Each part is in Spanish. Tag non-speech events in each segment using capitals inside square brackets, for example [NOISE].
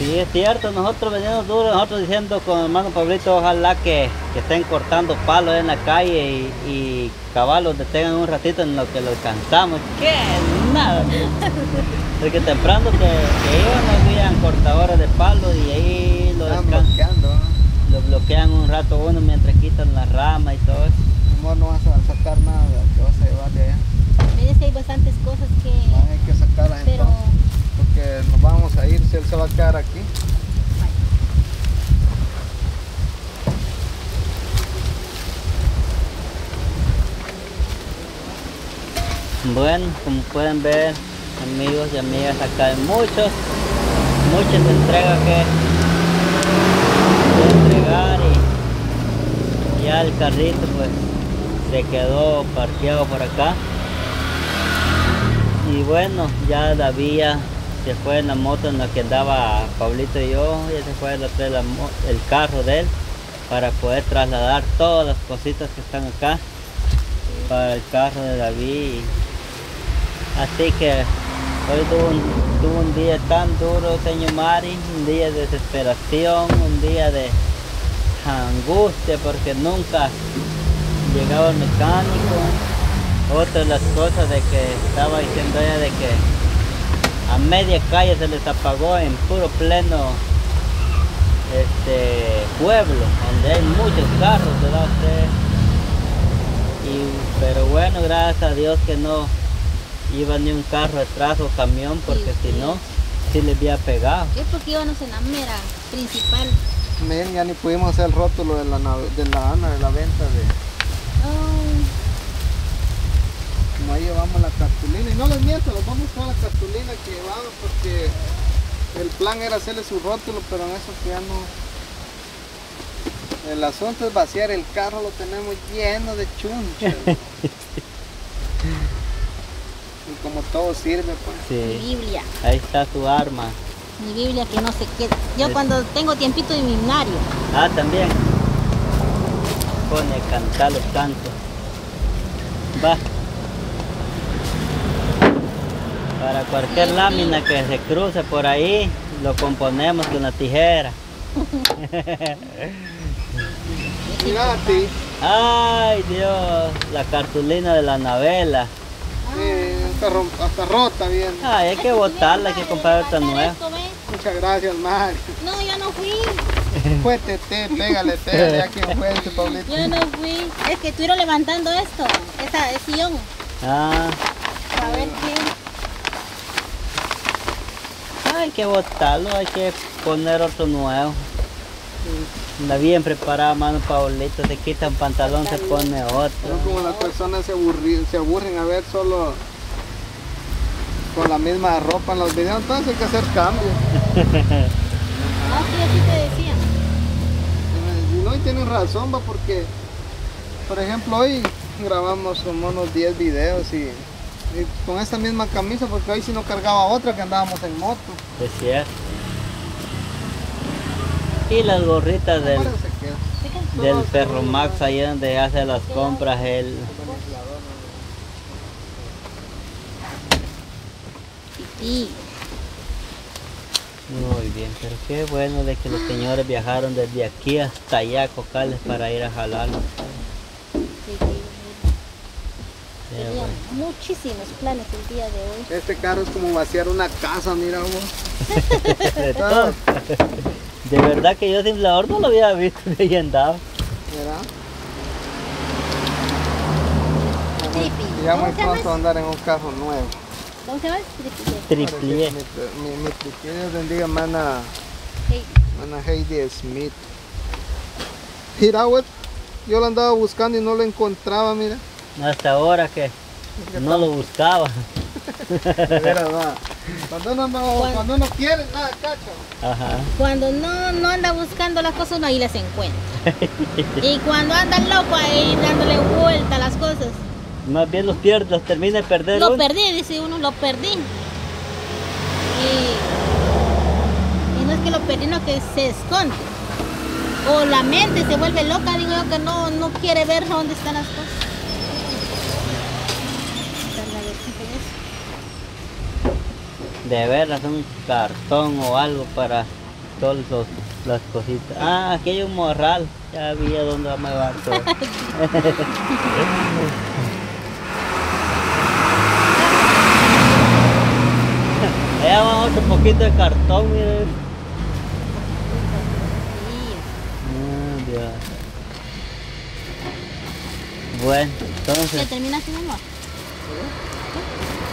Sí, es cierto, nosotros venimos duros, nosotros diciendo con hermano Pablito, ojalá que, que estén cortando palos en la calle y, y caballos detengan un ratito en lo que los cansamos. ¿Qué? Nada. [LAUGHS] Porque temprano que, que iban, habían cortadores de palos y ahí lo, Están descan- bloqueando. ¿no? lo bloquean un rato uno mientras quitan las ramas y todo eso. Amor, no vas a sacar nada lo que vas a llevar de allá. Hay bastantes cosas que... No, hay que sacarlas Pero... entonces. Porque nos vamos a ir si él se va a quedar aquí. Bueno, como pueden ver, amigos y amigas, acá hay muchos, muchas entregas que, entregar y ya el carrito pues se quedó parqueado por acá. Y bueno, ya la vía se fue en la moto en la que andaba Pablito y yo, ya se fue la mo- el carro de él para poder trasladar todas las cositas que están acá para el carro de David. Así que hoy tuvo un, tuvo un día tan duro, señor Mari, un día de desesperación, un día de angustia porque nunca llegaba el mecánico. Otra de las cosas de que estaba diciendo ella de que a media calle se les apagó en puro pleno este pueblo, donde hay muchos carros, ¿verdad usted? Y, pero bueno, gracias a Dios que no iba ni un carro atrás o camión, porque Sí, si no, sí les había pegado. Es porque íbamos en la mera principal. Miren, ya ni pudimos hacer el rótulo de la, de la Ana, de la venta de... Ay, Como ahí llevamos la cartulina. Y no les miento, les vamos a mostrar la cartulina que llevamos porque el plan era hacerle su rótulo, pero en eso que ya no... El asunto es vaciar el carro, lo tenemos lleno de chunches. [LAUGHS] y como todo sirve, pues. mi Sí, Biblia. ahí está su arma. Mi Biblia que no se queda. Yo Es- cuando tengo tiempito de himnario. Ah, también. Pone cantar los cantos. Va. Para cualquier lámina que se cruce por ahí, lo componemos con la tijera. Mira a ti. Ay Dios, la cartulina de la novela. Sí, hasta, rota bien. Ay, hay que botarla, hay que comprar otra nueva. Muchas gracias, Mario. No, yo no fui. Cuéntete, pégale, pégale, [LAUGHS] ya que fue este Pablito. Yo no fui. Es que estuvieron levantando esto. Esa es sillón. Ah, A ver qué. Hay que botarlo, hay que poner otro nuevo. Anda bien preparada, mano Paulito, se quita un pantalón, se pone otro. como las personas se, aburri- se aburren a ver solo con la misma ropa en los videos, entonces hay que hacer cambios. [LAUGHS] Ah, sí, así te decía. Y no, y tienen razón, va, porque, por ejemplo, hoy grabamos como unos 10 videos y con esta misma camisa, porque hoy sí no cargaba otra que andábamos en moto. Es cierto. Y las gorritas del, del perro Max, ahí donde hace las compras él. Muy bien, pero qué bueno de que los señores viajaron desde aquí hasta allá, Cocales, para ir a jalarlo. Tenía muchísimos planes el día de hoy. Este carro es como vaciar una casa, mira vos. [LAUGHS] De todo. De verdad que yo sin no lo había visto de [LAUGHS] ahí andaba. Mira. Tripi. Ya muy pronto andar en un carro nuevo. ¿Cómo se llama? Triplié. Mi, mi, mi tripié, Dios bendiga, mana, Hey. mana Heidi Smith. Mira, yo lo andaba buscando y no lo encontraba, mira. Hasta ahora que no lo buscaba. De veras, va. Cuando uno, no, cuando uno quiere, nada, cacho. Ajá. Cuando no, no anda buscando las cosas, uno ahí las encuentra. y cuando anda loco ahí dándole vuelta a las cosas, Más bien los pierdes, los termina de perder. lo uno. perdí, dice uno, lo perdí. Y, y no es que lo perdí, no que se esconde. O la mente se vuelve loca, digo yo, que no, no quiere ver dónde están las cosas. Darle a ver si con eso. De veras un cartón o algo para todas las cositas. Ah, aquí hay un morral. Ya vi a dónde [LAUGHS] vamos a llevar todo. Allá va otro poquito de cartón, miren. Ah, Dios. Bueno, ¿Ya entonces. terminaste, mi amor?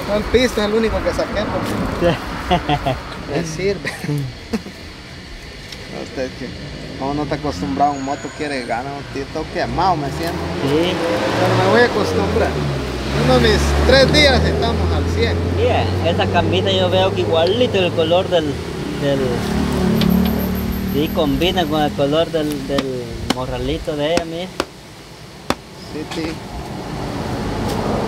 No, el pisto es el único que saqué porque [LAUGHS] me sirve. [LAUGHS] Usted que como no está acostumbrado a un moto quiere ganar, tío, todo quemado me siento. Sí, Pero me voy a acostumbrar. Uno de mis tres días estamos al 100. yeah, esa camisa yo veo que igualito el color del. del sí, combina con el color del, del morralito de ella, mira. Sí, tío.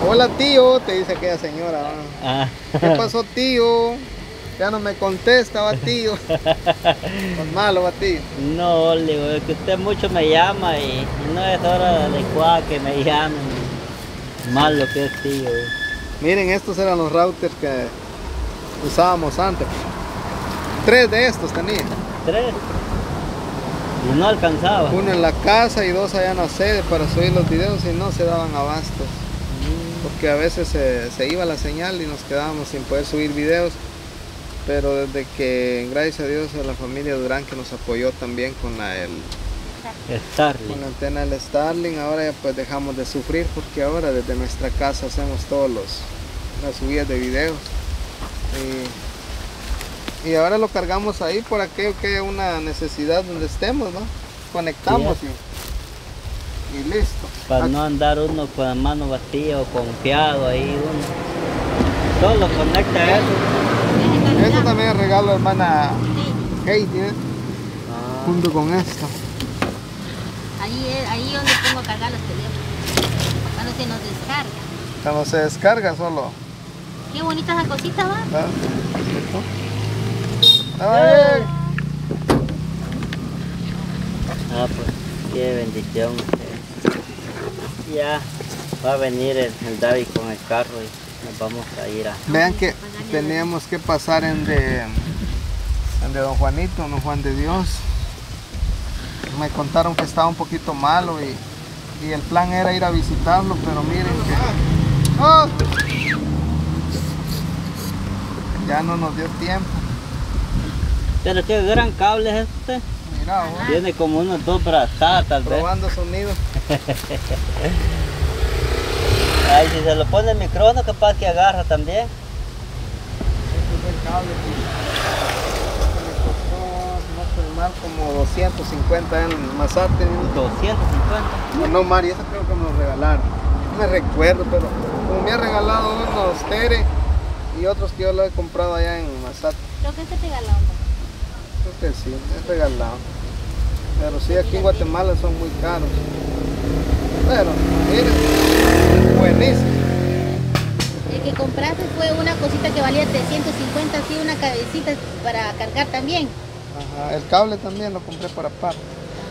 Hola tío, te dice aquella señora. Ah. ¿Qué pasó tío? Ya no me contesta, va tío. Con [LAUGHS] malo, va tío. No, le digo, es que usted mucho me llama y no es hora adecuada que me llamen. Mal lo que es tío. Miren, estos eran los routers que usábamos antes. Tres de estos tenía. Tres. Y no alcanzaba. Uno en la casa y dos allá en la sede para subir los videos y no se daban abastos. Porque a veces se, se iba la señal y nos quedábamos sin poder subir videos. Pero desde que, gracias a Dios, a la familia Durán que nos apoyó también con la, el- Starling. con la antena del Starling, ahora ya pues dejamos de sufrir porque ahora desde nuestra casa hacemos todos los las subidas de videos. Y, y ahora lo cargamos ahí por aquello que haya una necesidad donde estemos, ¿no? Conectamos y, y listo. Para Aquí- no andar uno con la mano vacía o confiado ahí uno. Todo lo conecta a eso. Esto también es regalo hermana. Katie, ¿eh? Ah, junto con esto. Ahí es ahí donde pongo a cargar los teléfonos. Cuando se nos descarga. Cuando se descarga solo. Qué bonita esa cosita va. ¡Ay! ah, pues qué bendición. Ya va a venir el, el David con el carro y nos vamos a ir a... Vean que teníamos que pasar en de, en de Don Juanito, Don Juan de Dios. Me contaron que estaba un poquito malo y, y el plan era ir a visitarlo, pero miren que ¡Ah! ya no nos dio tiempo. Pero qué gran cable es este. Mira, Tiene como unos dos brazadas tal vez. probando sonido. [LAUGHS] Ay, si se lo pone el micrófono capaz que agarra también. Este es el cable que me costó, no mal, como 250 en Mazate. 250. No, no, Mari, esa creo que me lo regalaron. No me recuerdo, pero como me ha regalado unos Tere y otros que yo lo he comprado allá en Mazate. Creo que este te regaló. ¿no? Creo que sí, es regalado. Pero sí, aquí en Guatemala son muy caros. Pero, miren, buenísimo. El que compraste fue una cosita que valía 350, así una cabecita para cargar también. Ajá, el cable también lo compré por aparte.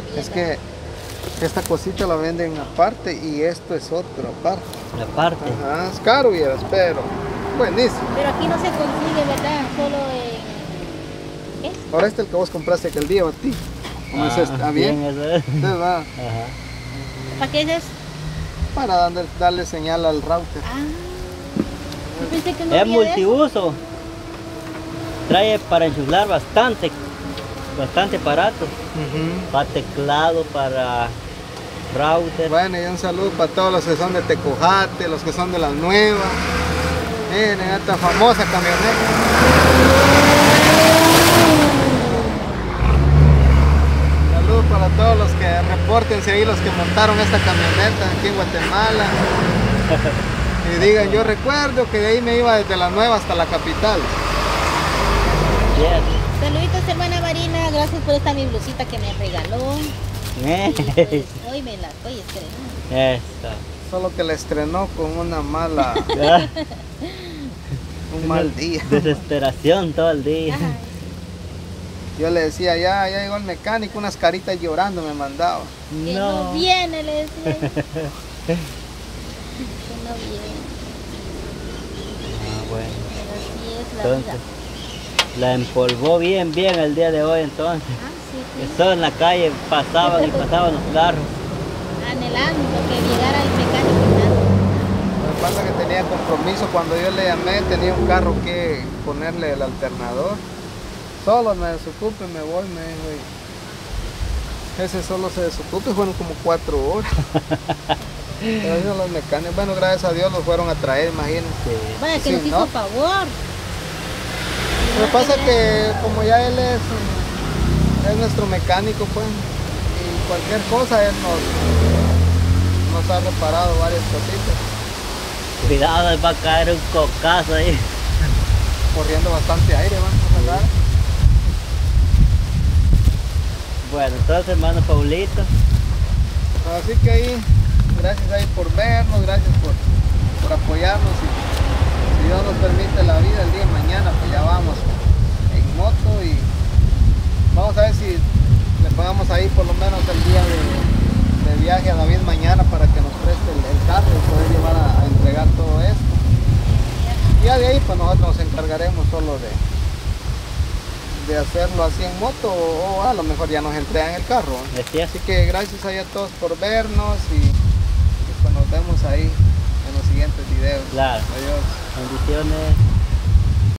También, Es que esta cosita la venden aparte y esto es otro aparte. La parte. Ajá, es caro, vieras, pero buenísimo. Pero aquí no se consigue, ¿verdad? Solo en... ¿Qué? Ahora este es el que vos compraste aquel día, a ti. ¿Cómo es este? ¿Está bien? eso es. Entonces va, Ajá. ¿Para qué es eso? para darle, darle señal al router. Ah, yo pensé que no Es multiuso. Trae para enchuflar bastante, bastante aparato. Para teclado, para router. Bueno, y un saludo para todos los que son de Tecojate, los que son de las nuevas. Miren, esta famosa camioneta. Saludos para todos los que reportense ahí, los que montaron esta camioneta aquí en Guatemala. Y digan, yo recuerdo que de ahí me iba desde la nueva hasta la capital. Yes. Saluditos hermana Marina, gracias por esta mi blusita que me regaló. Pues, [LAUGHS] hoy me la estoy estrenando. Eso. Solo que la estrenó con una mala, [LAUGHS] un mal día. Desesperación todo el día. Ay, Yo le decía, ya, ya llegó el mecánico, unas caritas llorando me mandaba. que no. No. viene, le decía. [LAUGHS] que no viene. Ah, bueno. Pero así es la Entonces, vida. La empolvó bien, bien el día de hoy entonces. Ah, sí, sí. Eso en la calle pasaban y pasaban los carros. Anhelando que llegara el mecánico. Lo que pasa es que tenía compromiso. Cuando yo le llamé, tenía un carro que ponerle el alternador. Solo me desocupe, me voy, me dijo. y Ese solo se desocupe, fueron como cuatro horas. [LAUGHS] Pero los mecánicos, bueno, gracias a Dios los fueron a traer, imagínense. Sí. Vaya que Sí, nos hizo ¿no? favor. Lo que pasa es que como ya él es, es nuestro mecánico, pues, y cualquier cosa él nos, nos ha reparado varias cositas, Cuidado, va a caer un cocazo ahí. corriendo bastante aire, vamos a hablar. Entonces hermano Paulito, Así que ahí, gracias ahí por vernos, gracias por, por apoyarnos y si Dios nos permite la vida el día de mañana, pues ya vamos en moto y vamos a ver si le pagamos ahí por lo menos el día de, de viaje a David mañana para que nos preste el, el carro y poder llevar a, a entregar todo esto. Y ya de ahí pues nosotros nos encargaremos solo de, de hacerlo así en moto o, a lo mejor ya nos entregan el carro. Así que gracias ahí a todos por vernos y, y pues nos vemos ahí en los siguientes videos. Claro. Adiós. bendiciones.